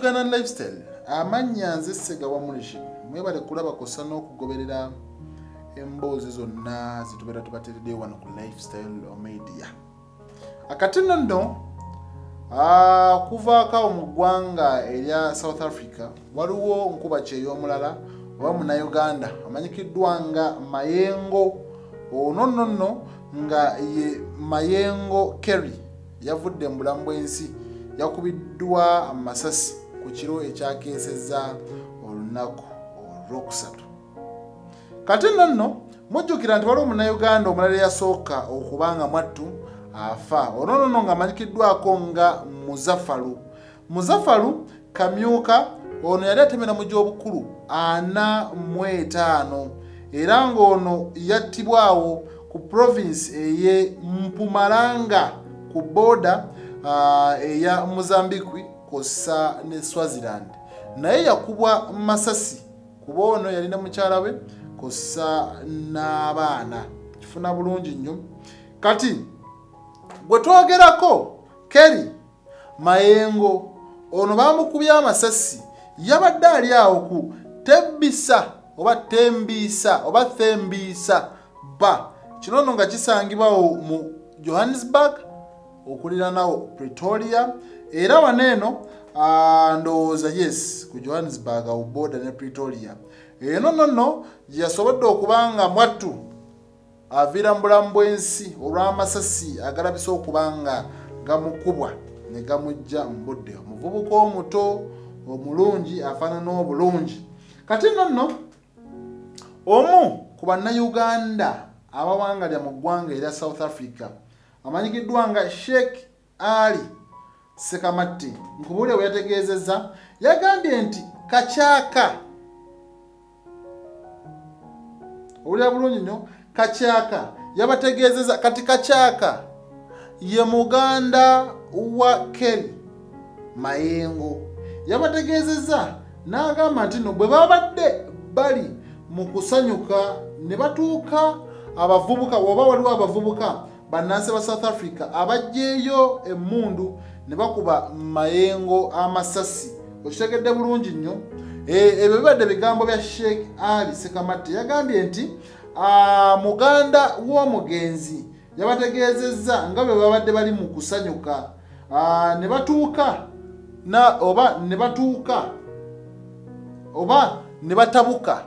ugandan lifestyle amannya nze segawamulishi mwebale kulaba kosa n'okugoberera emboozi zonna zitubeera tubateredde wano ku lifestyle media. Akati nno nno kuvaako mu ggwanga erya south africa waliwo nkuba kyey'omulala oba munauganda amanyikiddwa nga mayengo. Ono nno nno nga ye mayengo kerry yavudde mu bulamu bw'ensi yakubiddwa amasasi ku kiro ekyakeesezza olunaku olwokusatu. Kati nno nno mujjukira nti waliwo munauganda omulala eyasooka okubanga mwattu afa. Ono nno nga nga muzafalu muzafalu kamyuka ono yali atemera mu gy'obukulu ana mu etaano. Era ng'ono yattibwawo ku province ey'e mpumalanga ku booda eya mozambikwi kossa ne swaziland. Naye yakubwa masasi kuba ono yalina mukyala we kossa n'abaana. Kifuna bulungi nnyo. Kati bwe twogerako keri mayengo ono bamukubye amasasi yabadde ali awo ku tebisa oba tembiisa oba thembiisa ba. Kino nno nga kisangibwawo mu johannesburg okuliranawo pretoria era wano eno ndowooza yes ku johannesburg awo boda ne pretoria. Eno nno nno gyeyasobodde okuba nga mwattu aviira mu bulamu bw'ensi olw'amasasi agalabisa okuba nga gamukubwa ne gamujja mu budde omuvubuka omuto omulungi afaanana obulungi. Kati nno nno omu ku bannayuganda abawangalya mu ggwanga erya south africa amanyikiddwa nga sheikh ali sekamatti nkubuulire bwe yategeezezza yagambye nti kacyaka owulira bulungi nnyo? Kacyaka yabategeezeza kati kacyaka ye muganda wa keri mayengo. Yabategeezezza n'agamba nti no bwe babadde bali mu kusanyuka ne batuuka abavubuka oba waliwo abavubuka bannansi ba south africa abajjeeyo emmundu ne bakuba mayengo amasasi. Okitegedde bulungi nnyo. E, ebyo bibadde bigambo bya sheikh ali sekamate yagambye nti ah, muganda w'omugenzi yabategeezezza nga bwe babadde bali mu kusanyuka. Ah, ne batuuka oba ne batuuka oba ne batabuka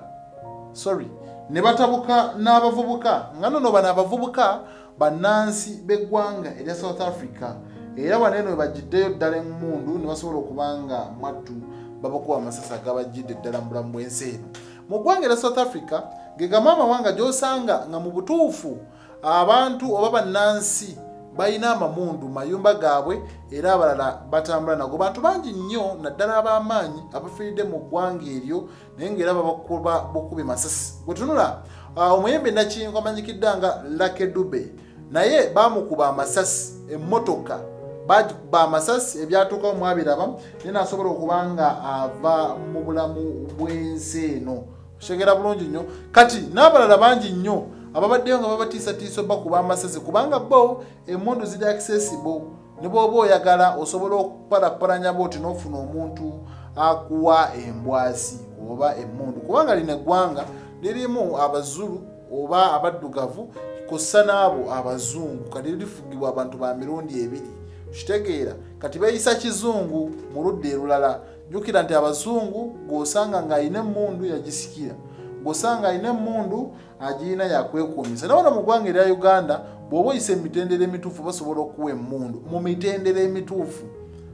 sorry ne batabuka n'abavubuka. Nga nono bano abavubuka bannansi b'eggwanga erya south africa era wano eno webagiddeyo ddala emmundu ne basobola okuba nga mwattu babakuba amasasi agabajjidde ddala mu bulamu bw'ensi eno. Mu ggwanga erya south africa ge gamu amawanga gy'osanga nga mu butuufu abantu oba bannansi balina amamundu mayumba gaabwe era abalala batambula nago. Bantu bangi nnyo naddala ab'amaanyi abafiiridde mu ggwanga eryo naye ngaera babakuba bukubi masasi. Bwetunula omuyembe nakingo amanyikidde nga lakedube naye bamukuba amasasi emmotoka bagikuba amasasi ebyatuukawo mwabiraba naye nasobola okuba nga ava mu bulamu bw'ensi eno. Okitegera bulungi nnyo. Kati n'abalala bangi nnyo ababaddeyo nga babatiisatiisa bakuba amasasi kubanga bo emundu ziri accessible ne bw'oba oyagala osobola okupalapalanya booti n'ofuna omuntu akuwa embwasi oba emundu kubanga lino eggwanga lirimu abazulu oba abaddugavu kussa n'abo abazungu kati lifugibwa abantu ba mirundi ebiri kitegeera kati beeyisa kizungu mu ludda erulala. Jjukira nti abazungu ng'osanga ng'alina emmundu yagisikira ng'osanga alina emmundu agirina yakwekuumisa naye wano mu ggwanga erya uganda bw'oba oyisa emitendera emituufu basobola okuwa emmundu mu mitendera emituufu.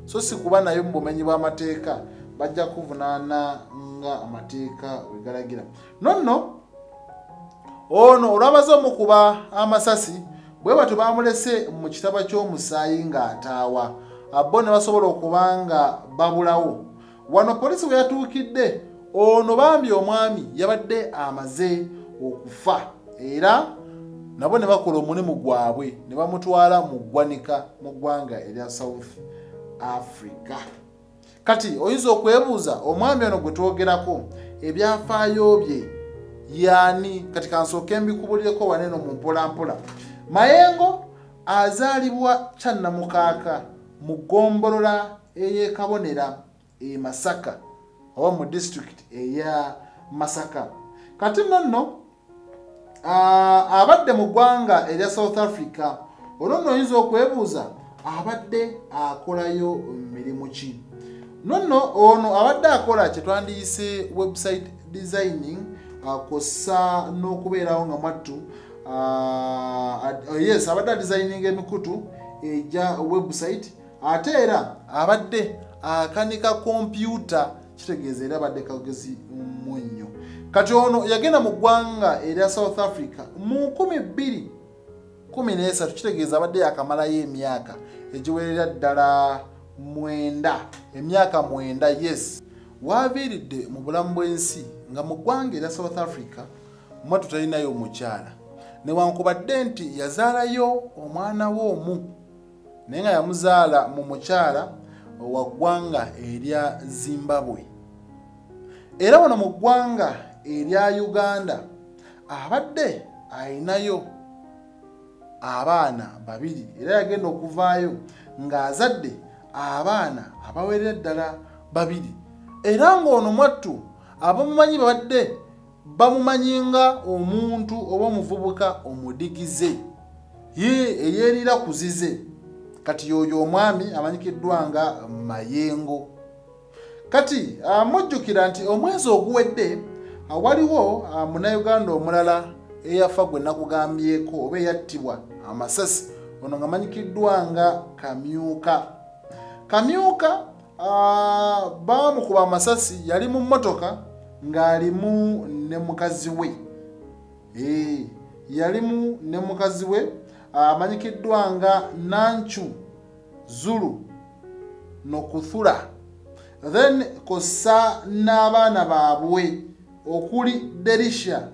So si kuba naye mu bumenyi bw'amateeka bajja kuvunaana nga amateeka bwe galagira. No nno ono olwabaze omukuba amasasi bwe batyo bamulese mu kitaba ky'omusaayi ng'ataawa abo ne basobola okuba nga babulawo. Wano poliisi bwe yatuukidde ono bambi omwami yabadde amaze okufa. Era nabo ne bakola omulimu gwabwe ne bamutwala mu ggwanika mu ggwanga erya south africa. Kati oyinza okwebuuza omwami ono gwe twogerako ebyafaayo bye? Yaani? Kati kansooke mbikubulireko waneno mu mpolampola mayengo azaalibwa kyannamukaaka mu ggombolola ey'ekabonera e masaka oba mu disitulikiti eya masaka. Kati nno nno abadde mu ggwanga erya south africa olwo nno oyinza okwebuuza abadde akolayo mirimu ki? Nonno ono abadde akola kyetwandiyise website designing kossa n'okubeerawo nga mwattu yes abadde adesigning emikutu eja website ate era abadde akanika kompyuta kitegeeza era abadde kagezi munnyo kati ono yagenda mu ggwanga erya south africa mu 213 kitegeeza abadde yakamalayo emyaka egiwerera ddala mwenda emyaka mwenda yes. Waaviiridde mu bulamu bw'ensi nga mu ggwanga erya south africa mwatu talinayo omukyala newankubadde nti yazaalayo omwana we omu naye nga yamuzaala mu mukyala wa ggwanga erya zimbabwe. Era wano mu ggwanga erya uganda abadde ayinayo abaana babiri era yagenda okuvaayo ng'azadde abaana abawerera ddala babiri. Era ng'ono mwattu abamumanyi babadde bamumanyi nga omuntu oba omuvubuka omudigize. Ye eyeerira kuzize. Kati yoyo omwami amanyikiddwa nga mayengo. Kati mujjukira nti omwezi oguwedde waliwo munnayuganda omulala eyafa gwe nakugambyeko oba eyattibwa amasasi ono nga manyikiddwa nga kamyuka. Kamyuka bamukuba amasasi yali mu mmotoka ng'alimu ne mukazi we. Yalimu ne mukazi we amanyikiddwa nga nancu zulu nokuthula. Then kossa n'abaana baabwe okuli derisha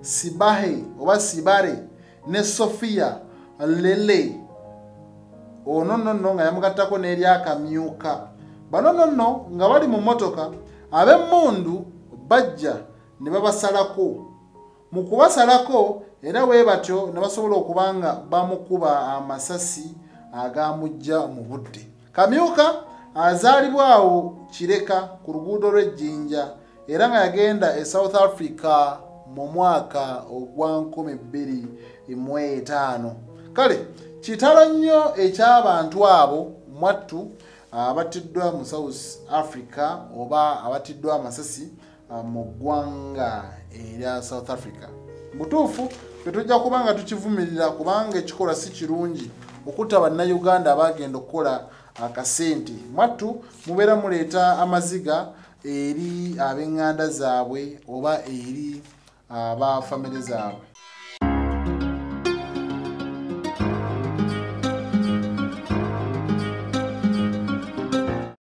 sibahe oba sibare ne sofiya lele. Ono nonno nga yamugattako n'eryakamyuka bano nonno nga bali mu mmotoka ab'emmundu bajja ne babasalako. Mu kubasalako era bwe batyo ne basobola okuba nga bamukuba amasasi agamujja mu budde. Kamyuka azaalibwa awo kireka ku luguudo lw'ejjinja era nga yagenda e south africa mu mwaka ogwa 2005 kale kitalo nnyo eky'abantu abo mwattu abattiddwa mu south africa oba abattiddwa amasasi mu ggwanga erya south africa. Butuufu tetujja kuba nga tukivumirira kubanga ekikolwa si kirungi okutta bannayuganda abagenda okukola akasente. Mwattu mubeera muleeta amaziga eri ab'eŋŋanda zaabwe oba eri aba famire zaabwe